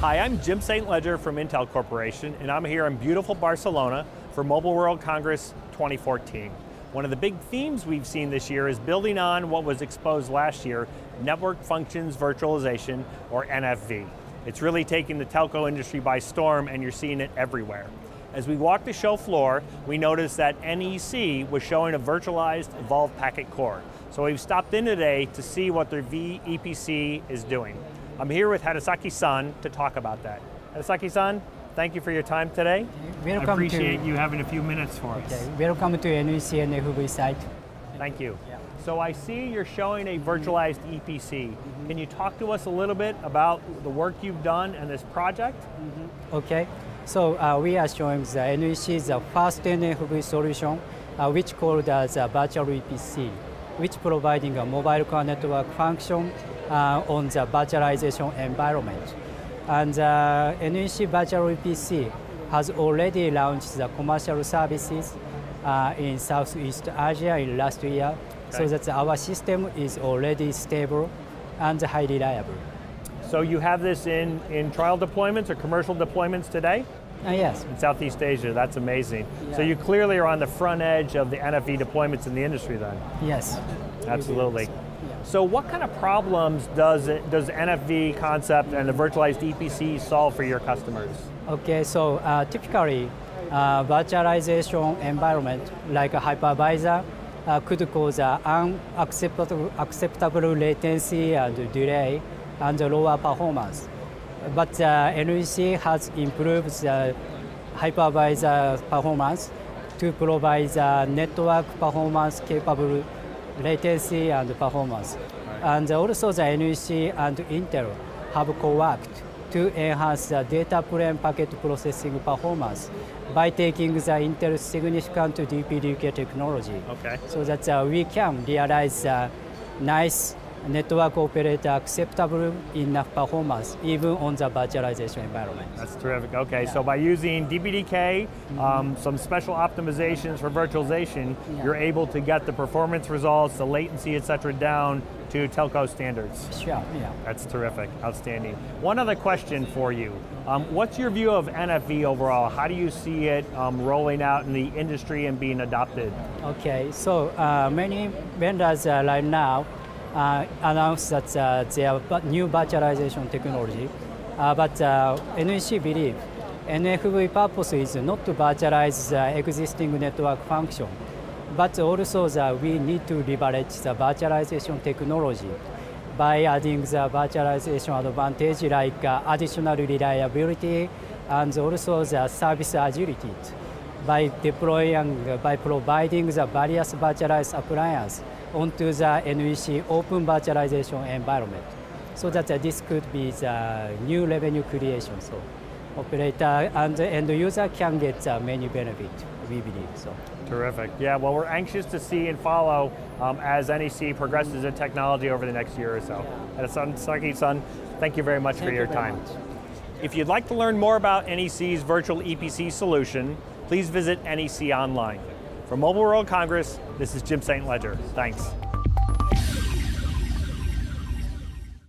Hi, I'm Jim St. Ledger from Intel Corporation, and I'm here in beautiful Barcelona for Mobile World Congress 2014. One of the big themes we've seen this year is building on what was exposed last year, Network Functions Virtualization, or NFV. It's really taking the telco industry by storm and you're seeing it everywhere. As we walked the show floor, we noticed that NEC was showing a virtualized Evolved Packet Core. So we've stopped in today to see what their VEPC is doing. I'm here with Harasaki-san to talk about that. Harasaki-san, thank you for your time today. Welcome I appreciate to, you having a few minutes for us. Okay, welcome to NEC NFV site. Thank you. Yeah. So I see you're showing a virtualized EPC. Can you talk to us a little bit about the work you've done and this project? Okay, so uh, we are showing the NEC the first NFV solution, uh, which called as a virtual EPC, which providing a mobile core network function uh, on the virtualization environment. And uh, NEC virtual EPC has already launched the commercial services uh, in Southeast Asia in last year, so that our system is already stable and highly reliable. So you have this in, in trial deployments or commercial deployments today? Uh, yes, in Southeast Asia. That's amazing. So you clearly are on the front edge of the NFV deployments in the industry then. yes. Absolutely. Yeah. So what kind of problems does it, does NFV concept and the virtualized EPC solve for your customers? Okay, so uh, typically, uh, virtualization environment like a hypervisor uh, could cause uh, unacceptable acceptable latency and delay and lower performance. But uh, NEC has improved the hypervisor performance to provide the network performance capable latency and performance. And also the NEC and Intel have co-worked to enhance the data plane packet processing performance by taking the Intel significant DPDK technology Okay. so that uh, we can realize uh, nice network operator acceptable enough performance even on the virtualization environment. That's terrific. Okay, so by using DPDK, um, some special optimizations for virtualization, Yeah. you're able to get the performance results, the latency, et cetera, down to telco standards. Sure, yeah. That's terrific, outstanding. One other question for you. Um, what's your view of NFV overall? How do you see it um, rolling out in the industry and being adopted? Okay, so uh, many vendors uh, right now uh, announced that uh, their va- new virtualization technology, uh, but uh, NEC believe NFV purpose is not to virtualize the existing network function, but also that we need to leverage the virtualization technology by adding the virtualization advantage like uh, additional reliability and also the service agility by deploying, uh, by providing the various virtualized appliances onto the NEC open virtualization environment. So that uh, this could be the new revenue creation. So operator and end user can get uh, many benefit, we believe. So Terrific. Yeah, well, we're anxious to see and follow um, as NEC progresses in technology over the next year or so. And son, Saki son, thank you very much for Thank your you very time. much. If you'd like to learn more about NEC's virtual EPC solution, please visit NEC online. For Mobile World Congress, this is Jim St. Ledger. Thanks.